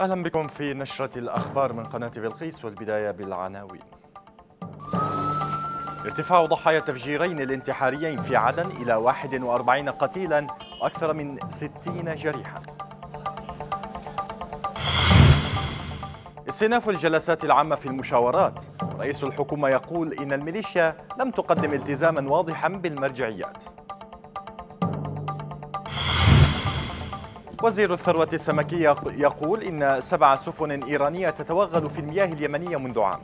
أهلا بكم في نشرة الأخبار من قناة بلقيس والبداية بالعناوين. ارتفاع ضحايا التفجيرين الانتحاريين في عدن إلى 41 قتيلا وأكثر من 60 جريحا. استئناف الجلسات العامة في المشاورات. رئيس الحكومة يقول إن الميليشيا لم تقدم التزاما واضحا بالمرجعيات. وزير الثروة السمكية يقول إن سبع سفن إيرانية تتوغل في المياه اليمنية منذ عام.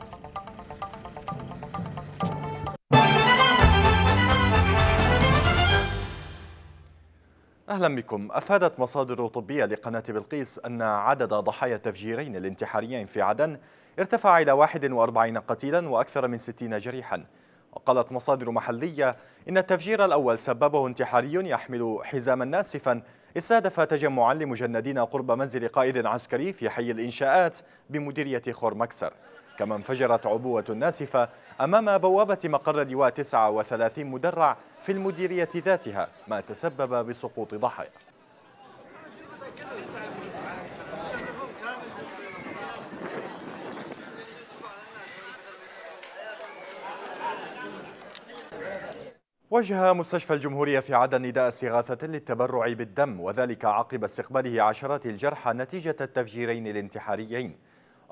أهلا بكم. أفادت مصادر طبية لقناة بلقيس أن عدد ضحايا التفجيرين الانتحاريين في عدن ارتفع إلى 41 قتيلا وأكثر من 60 جريحا. وقالت مصادر محلية إن التفجير الأول سببه انتحاري يحمل حزاما ناسفا استهدف تجمعا لمجندين قرب منزل قائد عسكري في حي الإنشاءات بمديرية خورمكسر كما انفجرت عبوة ناسفة أمام بوابة مقر لواء 39 مدرع في المديرية ذاتها ما تسبب بسقوط ضحايا. وجه مستشفى الجمهورية في عدن نداء استغاثة للتبرع بالدم وذلك عقب استقباله عشرات الجرحى نتيجة التفجيرين الانتحاريين.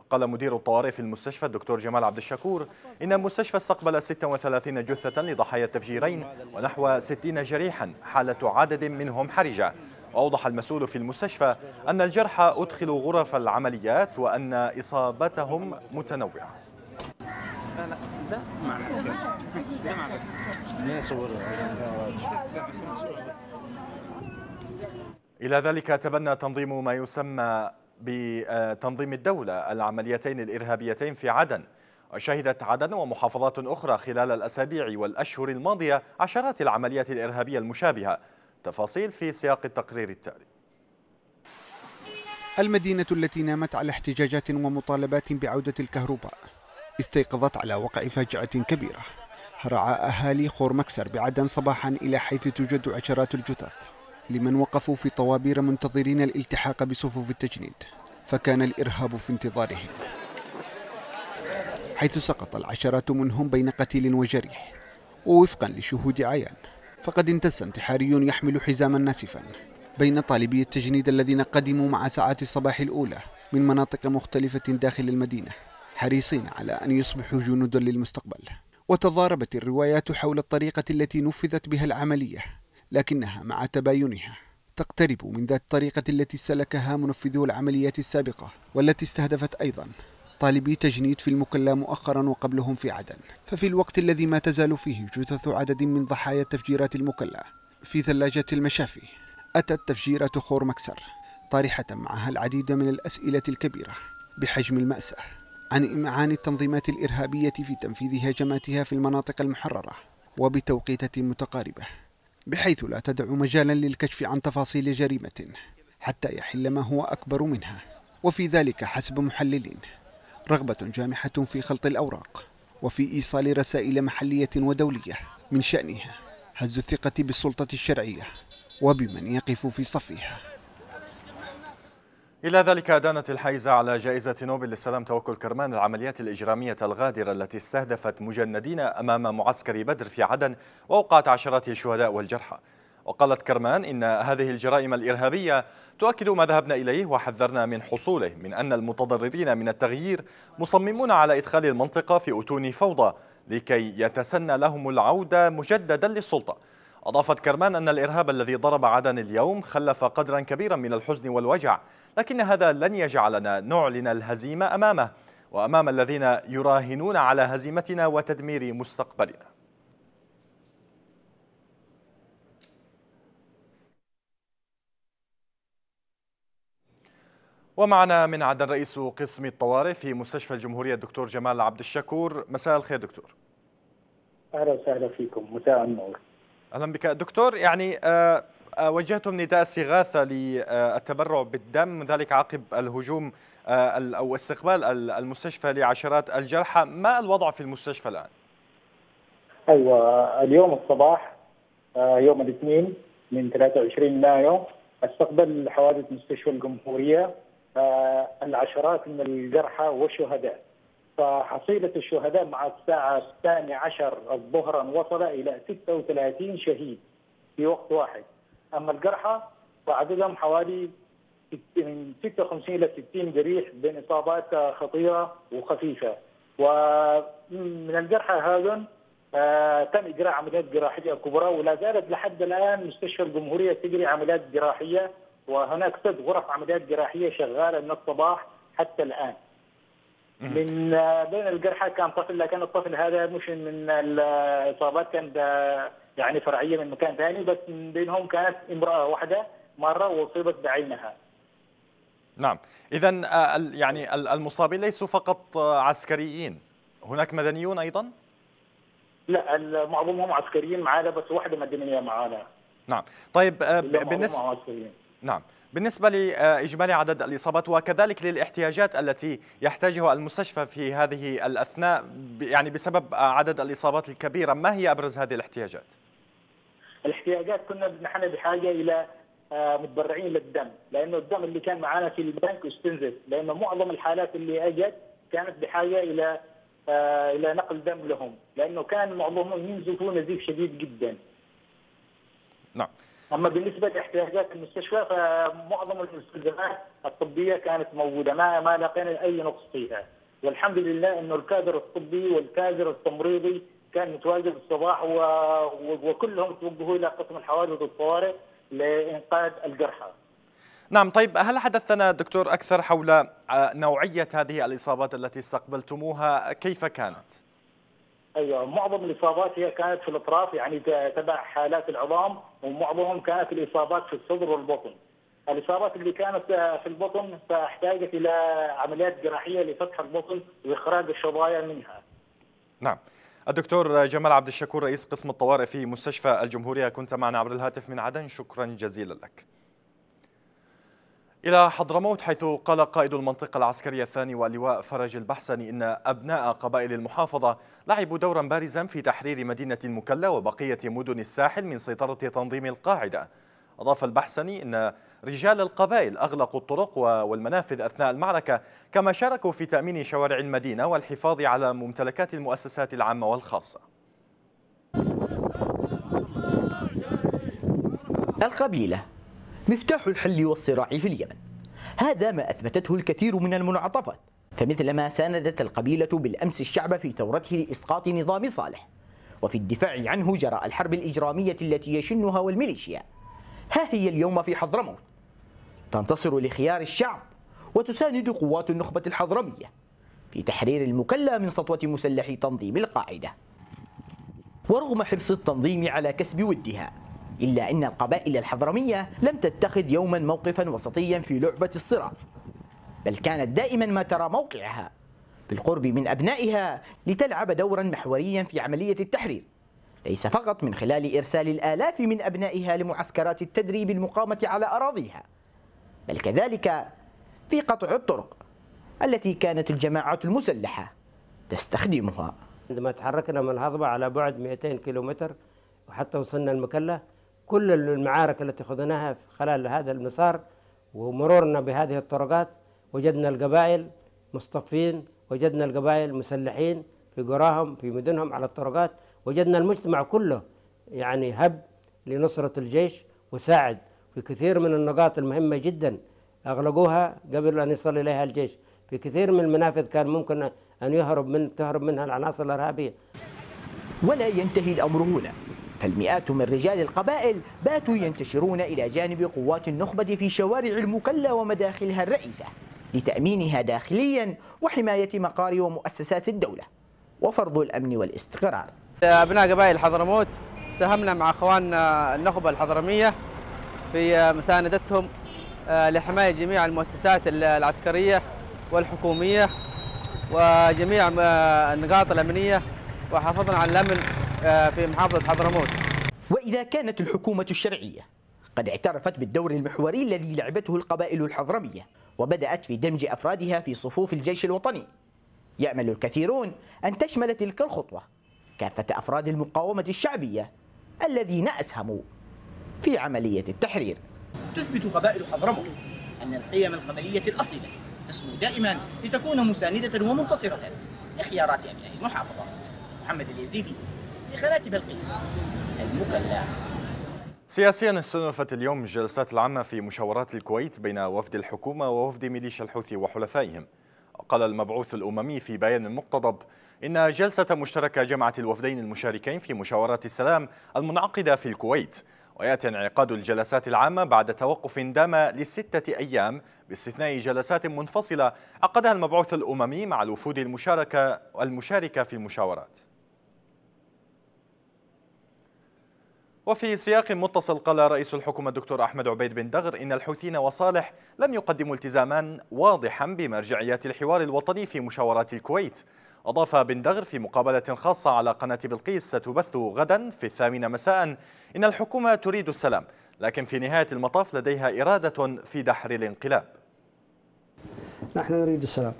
قال مدير الطوارئ في المستشفى الدكتور جمال عبد الشكور إن المستشفى استقبل 36 جثة لضحايا التفجيرين ونحو 60 جريحا حالة عدد منهم حرجة. وأوضح المسؤول في المستشفى أن الجرحى أدخلوا غرف العمليات وأن إصابتهم متنوعة. إلى ذلك تبنى تنظيم ما يسمى بتنظيم الدولة العمليتين الإرهابيتين في عدن. وشهدت عدن ومحافظات أخرى خلال الأسابيع والأشهر الماضية عشرات العمليات الإرهابية المشابهة. تفاصيل في سياق التقرير التالي. المدينة التي نامت على احتجاجات ومطالبات بعودة الكهرباء استيقظت على وقع فاجعة كبيرة. هرع أهالي خور مكسر بعدن صباحا إلى حيث توجد عشرات الجثث لمن وقفوا في طوابير منتظرين الالتحاق بصفوف التجنيد فكان الإرهاب في انتظارهم. حيث سقط العشرات منهم بين قتيل وجريح ووفقا لشهود عيان. فقد انتس انتحاري يحمل حزاما ناسفا بين طالبي التجنيد الذين قدموا مع ساعات الصباح الأولى من مناطق مختلفة داخل المدينة حريصين على أن يصبحوا جنودا للمستقبل. وتضاربت الروايات حول الطريقة التي نفذت بها العملية لكنها مع تباينها. تقترب من ذات الطريقة التي سلكها منفذو العمليات السابقة والتي استهدفت أيضا. طالبي تجنيد في المكلا مؤخرا وقبلهم في عدن. ففي الوقت الذي ما تزال فيه جثث عدد من ضحايا التفجيرات المكلا في ثلاجة المشافي أتت تفجيرات خور مكسر طارحة معها العديد من الأسئلة الكبيرة بحجم المأساة. عن إمعان التنظيمات الإرهابية في تنفيذ هجماتها في المناطق المحررة وبتوقيتة متقاربة بحيث لا تدع مجالا للكشف عن تفاصيل جريمة حتى يحل ما هو أكبر منها. وفي ذلك حسب محللين رغبة جامحة في خلط الأوراق وفي إيصال رسائل محلية ودولية من شأنها هز الثقة بالسلطة الشرعية وبمن يقف في صفها. إلى ذلك أدانت الحيزة على جائزة نوبل للسلام توكل كرمان العمليات الإجرامية الغادرة التي استهدفت مجندين أمام معسكر بدر في عدن وأوقعت عشرات الشهداء والجرحى. وقالت كرمان إن هذه الجرائم الإرهابية تؤكد ما ذهبنا إليه وحذرنا من حصوله من أن المتضررين من التغيير مصممون على إدخال المنطقة في أتون فوضى لكي يتسنى لهم العودة مجددا للسلطة. أضافت كرمان أن الإرهاب الذي ضرب عدن اليوم خلف قدرا كبيرا من الحزن والوجع. لكن هذا لن يجعلنا نعلن الهزيمة أمامه وأمام الذين يراهنون على هزيمتنا وتدمير مستقبلنا. ومعنا من عدن رئيس قسم الطوارئ في مستشفى الجمهورية الدكتور جمال عبد الشكور. مساء الخير دكتور. أهلا وسهلا فيكم. مساء النور. أهلا بك دكتور. يعني آه وجهتم نداء استغاثة للتبرع بالدم ذلك عقب الهجوم آه، أو استقبال المستشفى لعشرات الجرحى. ما الوضع في المستشفى الآن؟ أيوة اليوم الصباح آه، يوم الاثنين من 23 مايو استقبل حوادث مستشفى الجمهورية آه، العشرات من الجرحى والشهداء فحصيلة الشهداء مع الساعة الثانية عشر ظهرا وصل إلى 36 شهيد في وقت واحد. أما الجرحى فعددهم حوالي من 56 إلى 60 جريح بين إصابات خطيرة وخفيفة. ومن الجرحى هذا آه، تم إجراء عمليات جراحية كبرى ولا زالت لحد الآن مستشفى الجمهورية تجري عمليات جراحية وهناك ست غرف عمليات جراحية شغالة من الصباح حتى الآن. من آه، بين الجرحى كان طفل لكن الطفل هذا مش من الإصابات كان يعني فرعية من مكان ثاني بس من بينهم كانت امرأة واحدة مرة وأصيبت بعينها. نعم، اذا آه، يعني المصابين ليسوا فقط آه، عسكريين، هناك مدنيون أيضا؟ لا معظمهم عسكريين معانا بس واحدة مدنية معانا. نعم، طيب بالنسبة نعم بالنسبة لإجمالي عدد الإصابات وكذلك للاحتياجات التي يحتاجها المستشفى في هذه الأثناء يعني بسبب عدد الإصابات الكبيرة ما هي أبرز هذه الاحتياجات؟ الاحتياجات كنا نحن بحاجة إلى آه، متبرعين للدم لأنه الدم اللي كان معنا في البنك استنزف لأنه معظم الحالات اللي أجت كانت بحاجة إلى آه، إلى نقل دم لهم لأنه كان معظمهم ينزفوا نزيف شديد جدا نعم أما بالنسبة لإحتياجات المستشفى فمعظم المستلزمات الطبية كانت موجودة ما ما لقينا أي نقص فيها والحمد لله إنه الكادر الطبي والكادر التمريضي كان متواجد الصباح و... وكلهم توجهوا إلى قسم الحوادث والطوارئ لإنقاذ الجرحى. نعم طيب هل حدث لنا دكتور أكثر حول آه، نوعية هذه الإصابات التي استقبلتموها كيف كانت؟ أيوه معظم الإصابات هي كانت في الأطراف يعني تبع حالات العظام ومعظمهم كانت الإصابات في الصدر والبطن. الإصابات اللي كانت في البطن فاحتاجت إلى عمليات جراحية لفتح البطن وإخراج الشظايا منها. نعم. الدكتور جمال عبد الشكور رئيس قسم الطوارئ في مستشفى الجمهورية كنت معنا عبر الهاتف من عدن شكرا جزيلا لك. إلى حضرموت حيث قال قائد المنطقة العسكرية الثاني واللواء فرج البحسني إن أبناء قبائل المحافظة لعبوا دورا بارزا في تحرير مدينة المكلا وبقية مدن الساحل من سيطرة تنظيم القاعدة. أضاف البحسني أن رجال القبائل أغلقوا الطرق والمنافذ أثناء المعركة كما شاركوا في تأمين شوارع المدينة والحفاظ على ممتلكات المؤسسات العامة والخاصة. القبيلة مفتاح الحل والصراع في اليمن. هذا ما أثبتته الكثير من المنعطفات. فمثلما ساندت القبيلة بالأمس الشعب في ثورته لإسقاط نظام صالح. وفي الدفاع عنه جراء الحرب الإجرامية التي يشنها والميليشيا. ها هي اليوم في حضرموت. تنتصر لخيار الشعب وتساند قوات النخبة الحضرمية في تحرير المكلا من سطوة مسلح تنظيم القاعدة. ورغم حرص التنظيم على كسب ودها إلا أن القبائل الحضرمية لم تتخذ يوما موقفا وسطيا في لعبة الصراع بل كانت دائما ما ترى موقعها بالقرب من أبنائها لتلعب دورا محوريا في عملية التحرير ليس فقط من خلال إرسال الآلاف من أبنائها لمعسكرات التدريب المقامة على أراضيها بل كذلك في قطع الطرق التي كانت الجماعات المسلحة تستخدمها. عندما تحركنا من الهضبة على بعد 200 كيلومتر وحتى وصلنا المكلة كل المعارك التي خذناها خلال هذا المسار ومرورنا بهذه الطرقات وجدنا القبائل مصطفين وجدنا القبائل مسلحين في قراهم في مدنهم على الطرقات وجدنا المجتمع كله يعني هب لنصرة الجيش وساعد في كثير من النقاط المهمة جدا أغلقوها قبل أن يصل إليها الجيش. في كثير من المنافذ كان ممكن أن يهرب من تهرب منها العناصر الإرهابية. ولا ينتهي الأمر هنا. فالمئات من رجال القبائل باتوا ينتشرون إلى جانب قوات النخبة في شوارع المكلا ومداخلها الرئيسة لتأمينها داخليا وحماية مقار ومؤسسات الدولة وفرض الأمن والاستقرار. أبناء قبائل حضرموت ساهمنا مع أخواننا النخبة الحضرمية في مساندتهم آه، لحماية جميع المؤسسات العسكرية والحكومية وجميع النقاط الأمنية وحافظنا على الأمن آه، في محافظة حضرموت. وإذا كانت الحكومة الشرعية قد اعترفت بالدور المحوري الذي لعبته القبائل الحضرمية وبدأت في دمج أفرادها في صفوف الجيش الوطني يأمل الكثيرون أن تشمل تلك الخطوة كافة أفراد المقاومة الشعبية الذين أسهموا في عملية التحرير. تثبت قبائل حضرموت أن القيم القبلية الأصيلة تسمو دائما لتكون مساندة ومنتصرة لخيارات أبناء المحافظة. محمد اليزيدي لقناة بلقيس. المكلا سياسيا استنفت اليوم الجلسات العامة في مشاورات الكويت بين وفد الحكومة ووفد ميليشيا الحوثي وحلفائهم. قال المبعوث الأممي في بيان مقتضب إن جلسة مشتركة جمعت الوفدين المشاركين في مشاورات السلام المنعقدة في الكويت. ويأتي انعقاد الجلسات العامة بعد توقف دام لستة أيام باستثناء جلسات منفصلة عقدها المبعوث الأممي مع الوفود المشاركة المشاركة في المشاورات. وفي سياق متصل قال رئيس الحكومة الدكتور أحمد عبيد بن دغر إن الحوثيين وصالح لم يقدموا التزاما واضحا بمرجعيات الحوار الوطني في مشاورات الكويت. أضاف بن دغر في مقابلة خاصة على قناة بلقيس ستبث غدا في الثامنة مساء. إن الحكومة تريد السلام لكن في نهاية المطاف لديها إرادة في دحر الانقلاب. نحن نريد السلام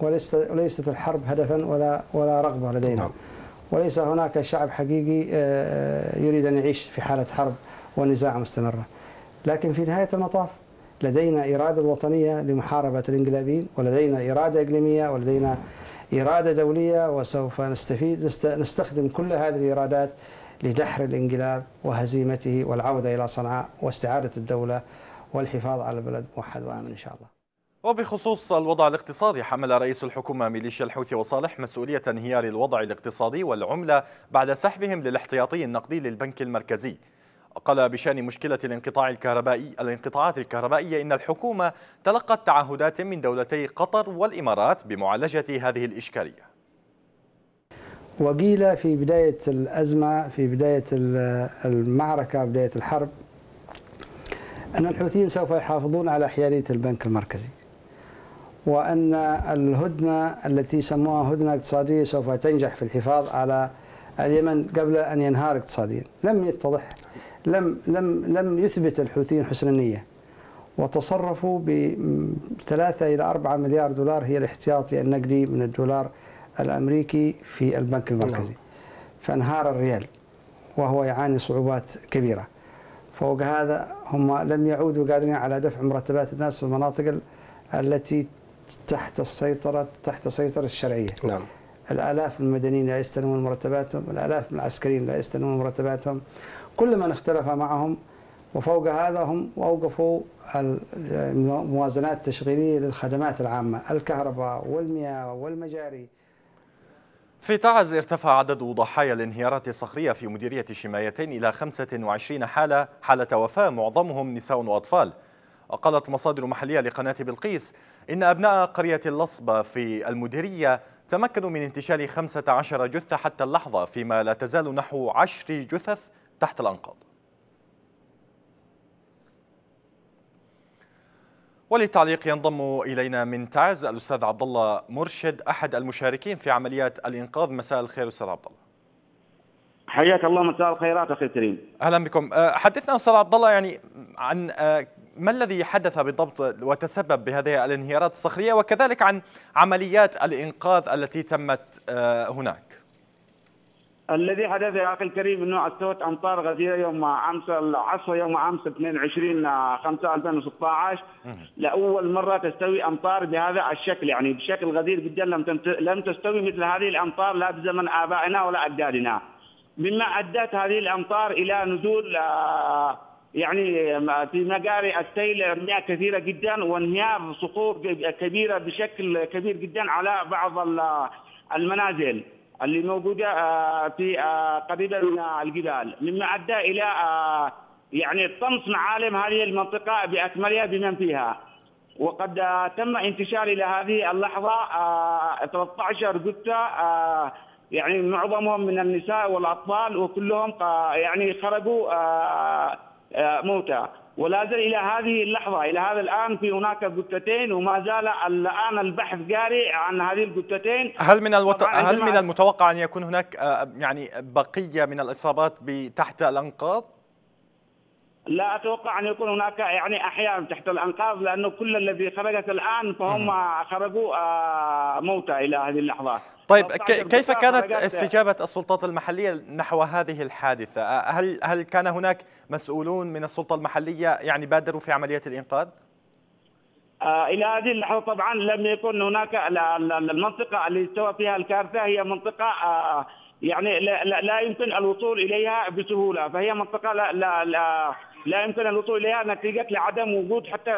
وليست وليست الحرب هدفا ولا ولا رغبة لدينا. نعم. وليس هناك شعب حقيقي آه، يريد أن يعيش في حالة حرب ونزاع مستمرة. لكن في نهاية المطاف لدينا إرادة وطنية لمحاربة الإنقلابيين ولدينا إرادة إقليمية ولدينا إرادة دولية وسوف نستفيد نستخدم كل هذه الإرادات لدحر الإنقلاب وهزيمته والعودة إلى صنعاء واستعادة الدولة والحفاظ على بلد موحد وآمن إن شاء الله. وبخصوص الوضع الاقتصادي حمل رئيس الحكومة ميليشيا الحوثي وصالح مسؤولية انهيار الوضع الاقتصادي والعملة بعد سحبهم للاحتياطي النقدي للبنك المركزي. قال بشأن مشكلة الانقطاع الكهربائي الانقطاعات الكهربائية إن الحكومة تلقت تعهدات من دولتي قطر والإمارات بمعالجة هذه الإشكالية. وقيل في بداية الأزمة في بداية المعركة بداية الحرب أن الحوثيين سوف يحافظون على حيادية البنك المركزي. وأن الهدنة التي سموها هدنة اقتصادية سوف تنجح في الحفاظ على اليمن قبل أن ينهار اقتصاديا. لم يتضح لم لم لم يثبت الحوثيين حسن النية. وتصرفوا ب 3 إلى 4 مليار دولار هي الاحتياطي النقدي من الدولار الأمريكي في البنك المركزي. فانهار الريال وهو يعاني صعوبات كبيرة. فوق هذا هم لم يعودوا قادرين على دفع مرتبات الناس في المناطق التي تحت السيطرة تحت السيطرة الشرعية. نعم. الآلاف من المدنيين لا يستلمون مرتباتهم الآلاف من العسكريين لا يستلمون مرتباتهم. كل من اختلف معهم وفوق هذا هم أوقفوا الموازنات التشغيلية للخدمات العامة. الكهرباء والمياه والمجاري. في تعز ارتفع عدد ضحايا الانهيارات الصخرية في مديرية شمايتين إلى 25 حالة حالة وفاة معظمهم نساء وأطفال. وقالت مصادر محلية لقناة بلقيس إن أبناء قرية اللصبة في المديرية تمكنوا من انتشال 15 جثة حتى اللحظة فيما لا تزال نحو 10 جثث تحت الأنقاض. وللتعليق ينضم إلينا من تعز الأستاذ عبد الله مرشد أحد المشاركين في عمليات الإنقاذ. مساء الخير أستاذ عبد الله حياك الله مساء الخيرات أخي الكريم. أهلا بكم. أه، حدثنا أستاذ عبد الله يعني عن أه، ما الذي حدث بالضبط وتسبب بهذه الانهيارات الصخرية وكذلك عن عمليات الإنقاذ التي تمت أه، هناك؟ الذي حدث يا أخي الكريم إنه استوت أمطار غزيره يوم أمس العصر يوم أمس 22 5 2016 لأول مرة تستوي أمطار بهذا الشكل يعني بشكل غزير جدا لم لم تستوي مثل هذه الأمطار لا بزمن آبائنا ولا أجدادنا. مما أدت هذه الأمطار إلى نزول آه، يعني في مجاري السيل مياه كثيرة جدا وانهيار صخور كبيرة بشكل كبير جدا على بعض المنازل اللي موجودة آه، في آه، قريبه من الجبال. مما أدى إلى آه، يعني طمس معالم هذه المنطقة بأكملها بمن فيها. وقد تم انتشار إلى هذه اللحظة 13 جثة يعني معظمهم من النساء والأطفال وكلهم يعني خرجوا موتى ولا زال إلى هذه اللحظة إلى هذا الآن في هناك جثتين وما زال الآن البحث جاري عن هذه الجثتين هل من الوت... هل من المتوقع أن يكون هناك آه، يعني بقية من الإصابات تحت الأنقاض؟ لا أتوقع أن يكون هناك يعني احياء تحت الأنقاض لأنه كل الذي خرجت الآن فهم خرجوا آه، موتى إلى هذه اللحظات طيب كيف كانت استجابة السلطات المحلية نحو هذه الحادثة؟ هل هل كان هناك مسؤولون من السلطة المحلية يعني بادروا في عملية الإنقاذ؟ آه، إلى هذه اللحظة طبعا لم يكن هناك المنطقة اللي استوى فيها الكارثة هي منطقة آه، يعني لا, لا يمكن الوصول إليها بسهولة فهي منطقة لا لا لا, لا يمكن الوصول إليها نتيجة لعدم وجود حتى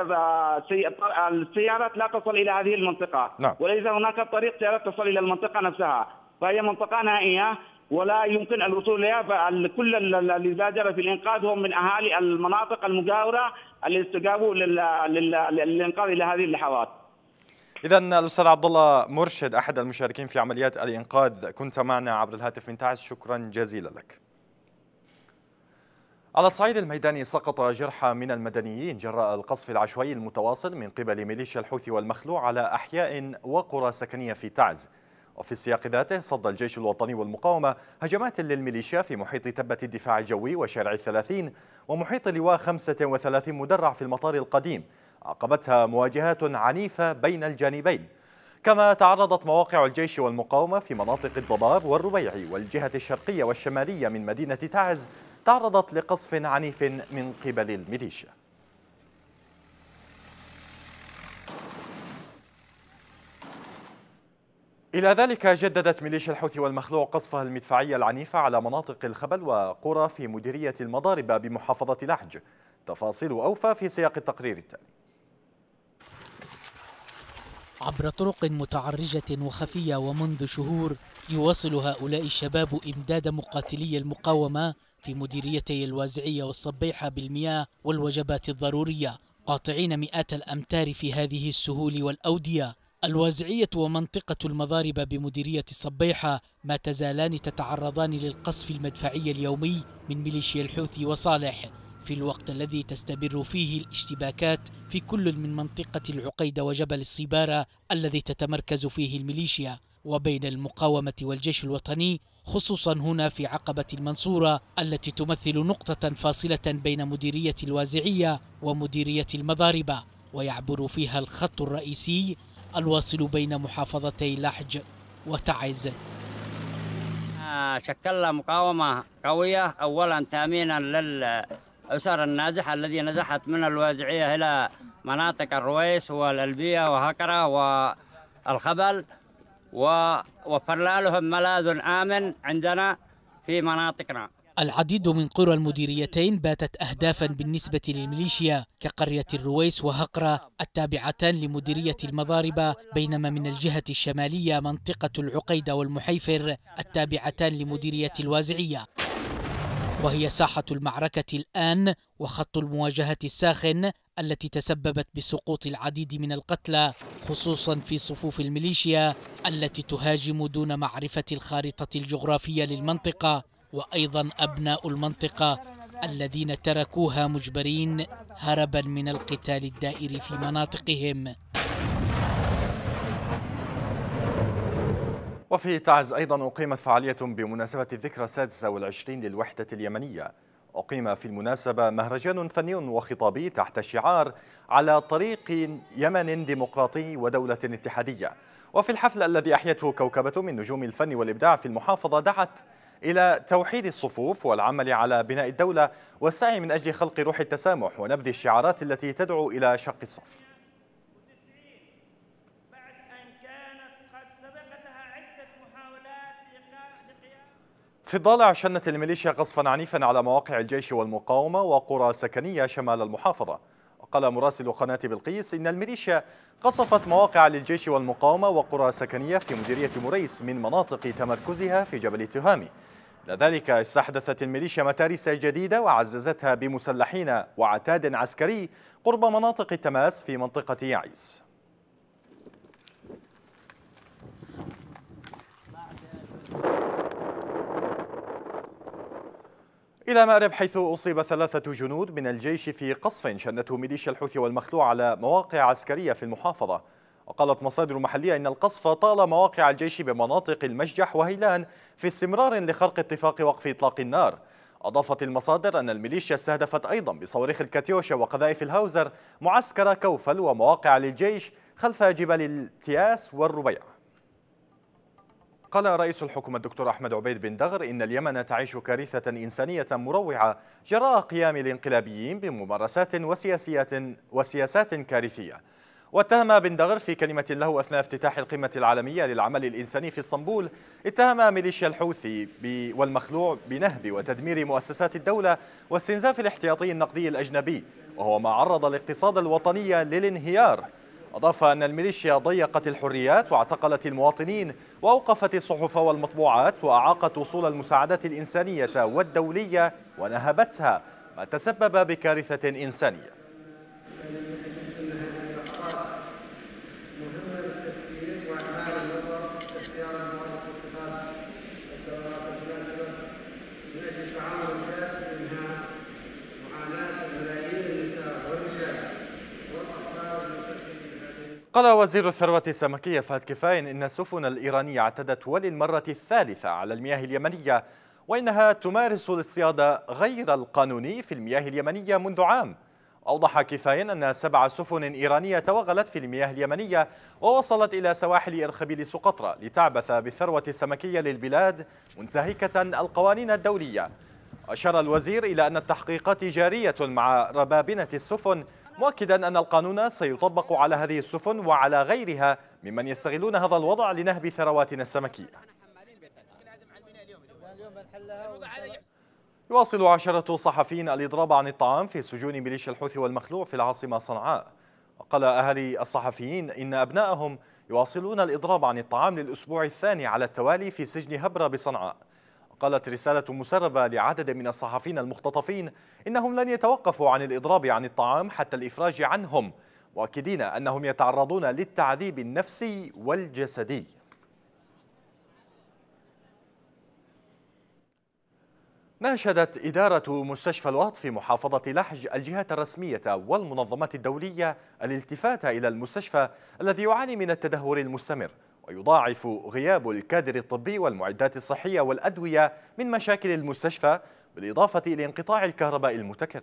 السيارات لا تصل إلى هذه المنطقة نعم. وليس هناك طريق سيارات تصل إلى المنطقة نفسها فهي منطقة نائية ولا يمكن الوصول إليها فكل اللي بادر في الإنقاذ هم من أهالي المناطق المجاورة اللي استجابوا للإنقاذ إلى هذه اللحظات. إذا الأستاذ عبد الله مرشد أحد المشاركين في عمليات الإنقاذ كنت معنا عبر الهاتف من تعز شكرا جزيلا لك. على الصعيد الميداني سقط جرحى من المدنيين جراء القصف العشوائي المتواصل من قبل ميليشيا الحوثي والمخلوع على أحياء وقرى سكنية في تعز. وفي السياق ذاته صد الجيش الوطني والمقاومة هجمات للميليشيا في محيط تبة الدفاع الجوي وشارع الثلاثين ومحيط لواء 35 مدرع في المطار القديم عقبتها مواجهات عنيفة بين الجانبين كما تعرضت مواقع الجيش والمقاومة في مناطق الضباب والربيع والجهة الشرقية والشمالية من مدينة تعز تعرضت لقصف عنيف من قبل الميليشيا. إلى ذلك جددت ميليشيا الحوثي والمخلوع قصفها المدفعية العنيفة على مناطق الخبل وقرى في مديرية المضاربة بمحافظة لحج. تفاصيل أوفى في سياق التقرير التالي. عبر طرق متعرجة وخفية ومنذ شهور يواصل هؤلاء الشباب إمداد مقاتلي المقاومة في مديريتي الوازعية والصبيحة بالمياه والوجبات الضرورية قاطعين مئات الأمتار في هذه السهول والأودية. الوازعية ومنطقة المضارب بمديرية الصبيحة ما تزالان تتعرضان للقصف المدفعي اليومي من ميليشيا الحوثي وصالح في الوقت الذي تستمر فيه الاشتباكات في كل من منطقة العقيدة وجبل الصبارة الذي تتمركز فيه الميليشيا. وبين المقاومة والجيش الوطني خصوصا هنا في عقبة المنصورة التي تمثل نقطة فاصلة بين مديرية الوازعية ومديرية المضاربة ويعبر فيها الخط الرئيسي الواصل بين محافظتي لحج وتعز. شكلنا مقاومة قوية. أولا تأمينا للأسر النازحة الذي نزحت من الوازعية إلى مناطق الرويس والألبية وهكرة والخبل. ووفرنا لهم ملاذ آمن عندنا في مناطقنا. العديد من قرى المديريتين باتت أهدافا بالنسبة للميليشيا كقرية الرويس وهقرة التابعتان لمديرية المضاربة بينما من الجهة الشمالية منطقة العقيدة والمحيفر التابعتان لمديرية الوازعية. وهي ساحة المعركة الآن وخط المواجهة الساخن التي تسببت بسقوط العديد من القتلى خصوصا في صفوف الميليشيا التي تهاجم دون معرفة الخارطة الجغرافية للمنطقة وأيضا أبناء المنطقة الذين تركوها مجبرين هربا من القتال الدائر في مناطقهم. وفي تعز أيضا أقيمت فعالية بمناسبة الذكرى السادسة والعشرين للوحدة اليمنية. أقيم في المناسبة مهرجان فني وخطابي تحت شعار على طريق يمن ديمقراطي ودولة اتحادية. وفي الحفل الذي أحيته كوكبة من نجوم الفن والإبداع في المحافظة دعت إلى توحيد الصفوف والعمل على بناء الدولة والسعي من أجل خلق روح التسامح ونبذ الشعارات التي تدعو إلى شق الصف. في الضالع شنت الميليشيا قصفا عنيفا على مواقع الجيش والمقاومة وقرى سكنية شمال المحافظة. وقال مراسل قناة بلقيس إن الميليشيا قصفت مواقع للجيش والمقاومة وقرى سكنية في مديرية مريس من مناطق تمركزها في جبل تهامي. لذلك استحدثت الميليشيا متارس جديدة وعززتها بمسلحين وعتاد عسكري قرب مناطق التماس في منطقة يعيس إلى مأرب حيث أصيب ثلاثة جنود من الجيش في قصف شنته ميليشيا الحوثي والمخلوع على مواقع عسكرية في المحافظة. وقالت مصادر محلية إن القصف طال مواقع الجيش بمناطق المججح وهيلان في استمرار لخرق اتفاق وقف إطلاق النار. أضافت المصادر أن الميليشيا استهدفت أيضا بصواريخ الكاتيوشا وقذائف الهاوزر معسكر كوفل ومواقع للجيش خلف جبال التياس والربيع. قال رئيس الحكومة الدكتور أحمد عبيد بن دغر إن اليمن تعيش كارثة إنسانية مروعة جراء قيام الانقلابيين بممارسات وسياسيات وسياسات كارثية. واتهم بن دغر في كلمة له أثناء افتتاح القمة العالمية للعمل الإنساني في إسطنبول اتهم ميليشيا الحوثي والمخلوع بنهب وتدمير مؤسسات الدولة واستنزاف الاحتياطي النقدي الأجنبي وهو ما عرض الاقتصاد الوطني للانهيار. أضاف أن الميليشيا ضيقت الحريات واعتقلت المواطنين وأوقفت الصحف والمطبوعات وأعاقت وصول المساعدات الإنسانية والدولية ونهبتها ما تسبب بكارثة إنسانية. قال وزير الثروة السمكية فهد كفاين إن السفن الإيرانية اعتدت وللمرة الثالثة على المياه اليمنية وإنها تمارس الاصطياد غير القانوني في المياه اليمنية منذ عام. أوضح كفاين أن سبع سفن إيرانية توغلت في المياه اليمنية ووصلت إلى سواحل إرخبيل سقطرى لتعبث بالثروة السمكية للبلاد منتهكة القوانين الدولية. أشار الوزير إلى أن التحقيقات جارية مع ربابنة السفن مؤكدا أن القانون سيطبق على هذه السفن وعلى غيرها ممن يستغلون هذا الوضع لنهب ثرواتنا السمكية. يواصل عشرة صحفيين الإضراب عن الطعام في سجون ميليشيا الحوثي والمخلوع في العاصمة صنعاء. وقال أهالي الصحفيين إن أبنائهم يواصلون الإضراب عن الطعام للأسبوع الثاني على التوالي في سجن هبرة بصنعاء. قالت رسالة مسربة لعدد من الصحفيين المختطفين إنهم لن يتوقفوا عن الإضراب عن الطعام حتى الإفراج عنهم مؤكدين أنهم يتعرضون للتعذيب النفسي والجسدي. ناشدت إدارة مستشفى الوهط في محافظة لحج الجهات الرسمية والمنظمات الدولية الالتفات إلى المستشفى الذي يعاني من التدهور المستمر ويضاعف غياب الكادر الطبي والمعدات الصحية والأدوية من مشاكل المستشفى بالإضافة إلى انقطاع الكهرباء المتكرر.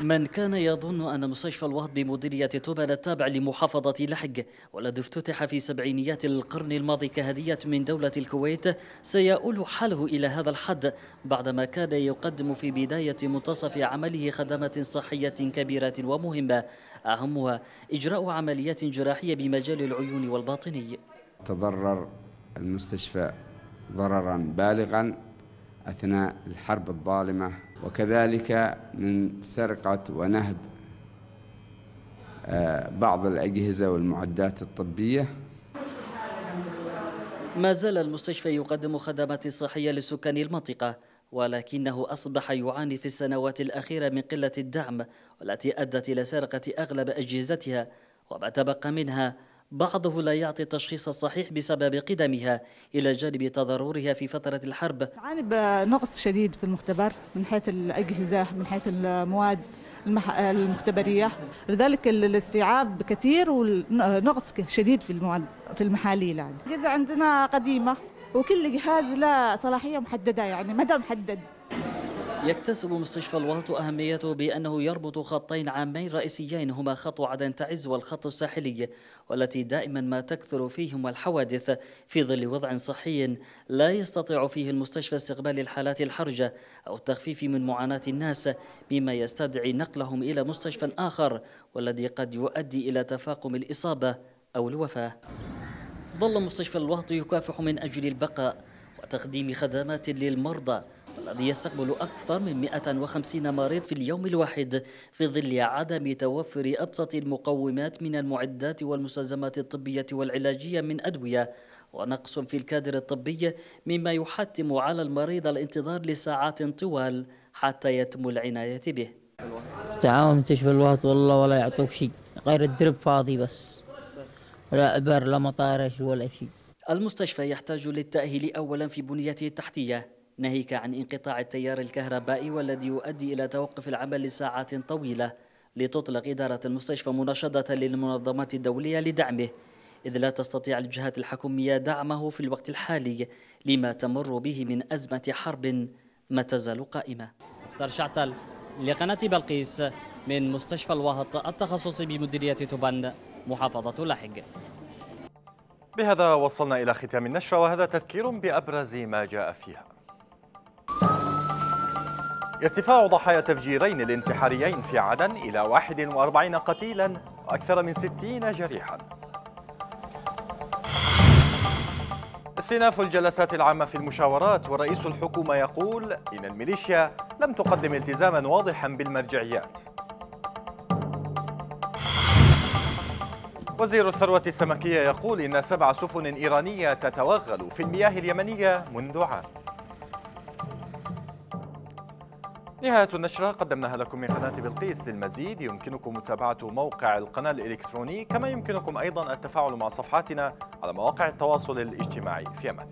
من كان يظن أن مستشفى الوهض بمديرية توبل التابع لمحافظة لحج والذي افتتح في سبعينيات القرن الماضي كهدية من دولة الكويت سيؤول حاله إلى هذا الحد بعدما كان يقدم في بداية منتصف عمله خدمات صحية كبيرة ومهمة أهمها إجراء عمليات جراحية بمجال العيون والباطني. تضرر المستشفى ضررا بالغا أثناء الحرب الظالمة وكذلك من سرقة ونهب آه، بعض الأجهزة والمعدات الطبية. ما زال المستشفى يقدم خدمات صحية لسكان المنطقة ولكنه أصبح يعاني في السنوات الأخيرة من قلة الدعم والتي أدت إلى سرقة أغلب أجهزتها وما تبقى منها بعضه لا يعطي التشخيص الصحيح بسبب قدمها إلى جانب تضررها في فترة الحرب. تعاني بنقص شديد في المختبر من حيث الأجهزة من حيث المواد المختبرية. لذلك الاستيعاب كثير ونقص شديد في المواد في المحاليل يعني. الأجهزة عندنا قديمة وكل جهاز له صلاحية محددة يعني مدى محدد يكتسب مستشفى الوهط أهميته بأنه يربط خطين عامين رئيسيين هما خط عدن تعز والخط الساحلي والتي دائما ما تكثر فيهم الحوادث في ظل وضع صحي لا يستطيع فيه المستشفى استقبال الحالات الحرجة أو التخفيف من معاناة الناس مما يستدعي نقلهم إلى مستشفى آخر والذي قد يؤدي إلى تفاقم الإصابة أو الوفاة. ظل مستشفى الوهط يكافح من أجل البقاء وتقديم خدمات للمرضى والذي يستقبل أكثر من 150 مريض في اليوم الواحد في ظل عدم توفر أبسط المقومات من المعدات والمستلزمات الطبية والعلاجية من أدوية. ونقص في الكادر الطبي مما يحتم على المريض الانتظار لساعات طوال حتى يتم العناية به. تعاون تشفي الوقت والله ولا يعطوك شيء غير الدرب فاضي بس. لا إبر لا مطارش ولا شيء. المستشفى يحتاج للتأهيل أولا في بنيته التحتية. ناهيك عن انقطاع التيار الكهربائي والذي يؤدي إلى توقف العمل لساعات طويلة لتطلق إدارة المستشفى مناشدة للمنظمات الدولية لدعمه إذ لا تستطيع الجهات الحكومية دعمه في الوقت الحالي لما تمر به من أزمة حرب ما تزال قائمة. مختار شعتل لقناة بلقيس من مستشفى الوهط التخصصي بمديرية تبان محافظة لحج بهذا وصلنا إلى ختام النشرة وهذا تذكير بأبرز ما جاء فيها. ارتفاع ضحايا التفجيرين الانتحاريين في عدن إلى 41 قتيلا وأكثر من 60 جريحا. استئناف الجلسات العامة في المشاورات ورئيس الحكومة يقول إن الميليشيا لم تقدم التزاما واضحا بالمرجعيات. وزير الثروة السمكية يقول إن سبع سفن إيرانية تتوغل في المياه اليمنية منذ عام. نهاية النشرة قدمناها لكم من قناة بلقيس للمزيد يمكنكم متابعة موقع القناة الإلكتروني كما يمكنكم أيضا التفاعل مع صفحاتنا على مواقع التواصل الاجتماعي. في أمان